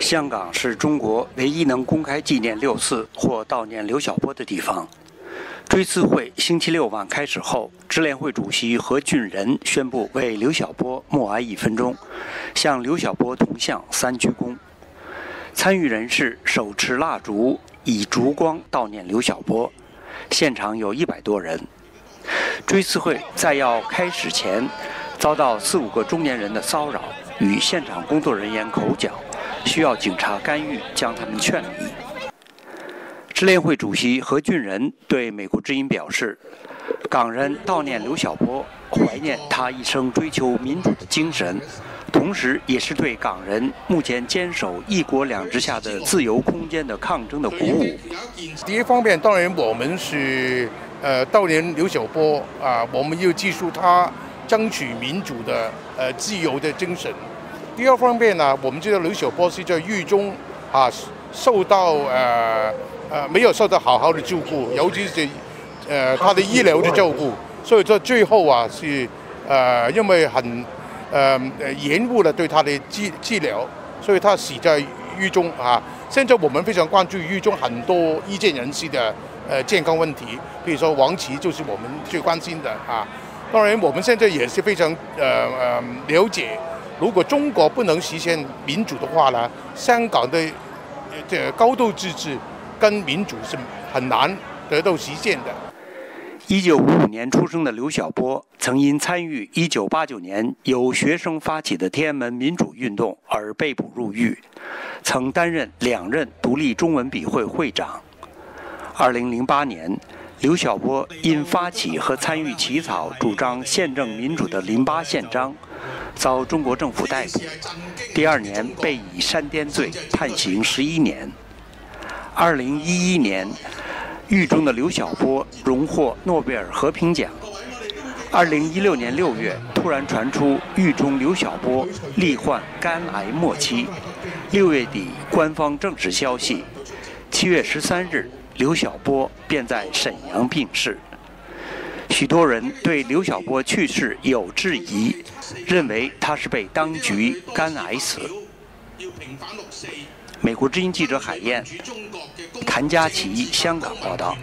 香港是中国唯一能公开纪念六四或悼念刘晓波的地方。追思会星期六晚开始后，支联会主席何俊仁宣布为刘晓波默哀一分钟，向刘晓波铜像三鞠躬。参与人士手持蜡烛，以烛光悼念刘晓波。现场有一百多人。追思会在要开始前，遭到四五个中年人的骚扰，与现场工作人员口角。需要警察干预，将他们劝离。支联会主席何俊仁对美国之音表示：“港人悼念刘晓波，怀念他一生追求民主的精神，同时也是对港人目前坚守一国两制下的自由空间的抗争的鼓舞。”第一方面，当然我们是呃悼念刘晓波啊，我们又记住他争取民主的呃自由的精神。第二方面呢，我们知道刘晓波是在狱中啊受到呃呃没有受到好好的照顾，尤其是呃他的医疗的照顾，所以说最后啊是呃因为很呃延误了对他的治治疗，所以他死在狱中啊。现在我们非常关注狱中很多意见人士的呃健康问题，比如说王琦就是我们最关心的啊。当然我们现在也是非常呃呃了解。如果中国不能实现民主的话呢，香港的这高度自治跟民主是很难得到实现的。一九五五年出生的刘晓波，曾因参与一九八九年由学生发起的天安门民主运动而被捕入狱，曾担任两任独立中文笔会会长。二零零八年，刘晓波因发起和参与起草主张宪政民主的《零八宪章》。遭中国政府逮捕，第二年被以煽颠罪判刑十一年。二零一一年，狱中的刘晓波荣获诺贝尔和平奖。二零一六年六月，突然传出狱中刘晓波罹患肝癌末期。六月底，官方证实消息。七月十三日，刘晓波便在沈阳病逝。许多人对刘晓波去世有质疑。认为他是被当局肝癌死。美国之音记者海燕、谭佳琪香港报道。